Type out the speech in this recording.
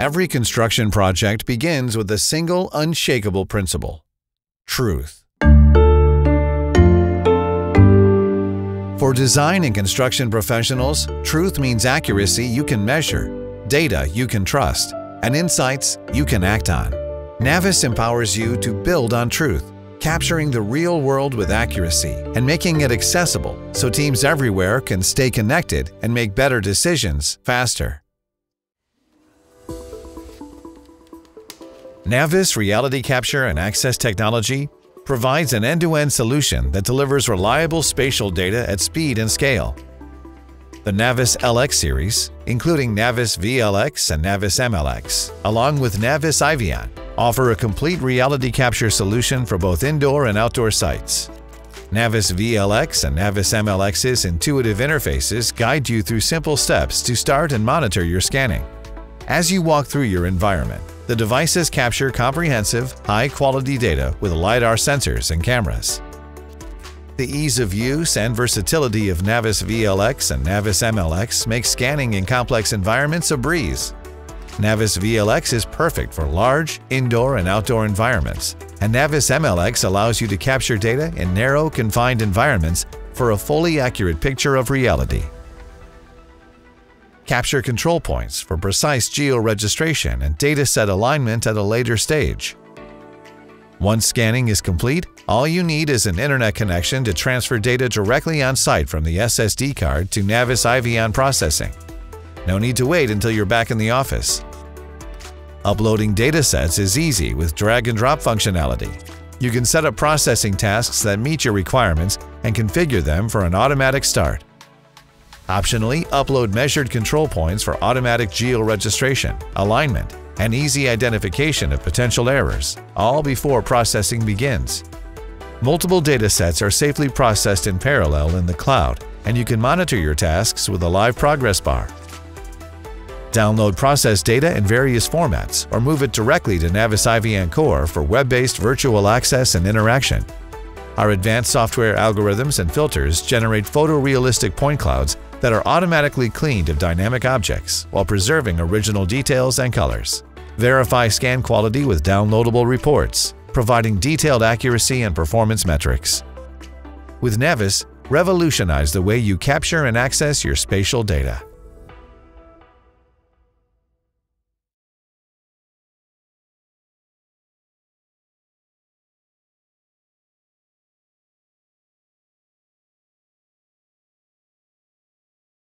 Every construction project begins with a single unshakable principle truth. For design and construction professionals, truth means accuracy you can measure, data you can trust, and insights you can act on. NavVis empowers you to build on truth, capturing the real world with accuracy and making it accessible so teams everywhere can stay connected and make better decisions faster. NavVis Reality Capture and Access Technology provides an end-to-end solution that delivers reliable spatial data at speed and scale. The NavVis LX series, including NavVis VLX and NavVis MLX, along with NavVis Ivion, offer a complete reality capture solution for both indoor and outdoor sites. NavVis VLX and NavVis MLX's intuitive interfaces guide you through simple steps to start and monitor your scanning. As you walk through your environment, the devices capture comprehensive, high-quality data with LiDAR sensors and cameras. The ease of use and versatility of NavVis VLX and NavVis MLX make scanning in complex environments a breeze. NavVis VLX is perfect for large, indoor, and outdoor environments, and NavVis MLX allows you to capture data in narrow, confined environments for a fully accurate picture of reality capture control points for precise geo-registration and dataset alignment at a later stage. Once scanning is complete, all you need is an internet connection to transfer data directly on site from the SSD card to NavVis Ivion processing. No need to wait until you're back in the office. Uploading datasets is easy with drag-and-drop functionality. You can set up processing tasks that meet your requirements and configure them for an automatic start. Optionally, upload measured control points for automatic geo-registration, alignment, and easy identification of potential errors, all before processing begins. Multiple datasets are safely processed in parallel in the cloud, and you can monitor your tasks with a live progress bar. Download processed data in various formats or move it directly to NavVis Ivion Core for web-based virtual access and interaction. Our advanced software algorithms and filters generate photorealistic point clouds that are automatically cleaned of dynamic objects while preserving original details and colors. Verify scan quality with downloadable reports, providing detailed accuracy and performance metrics. With NavVis, revolutionize the way you capture and access your spatial data.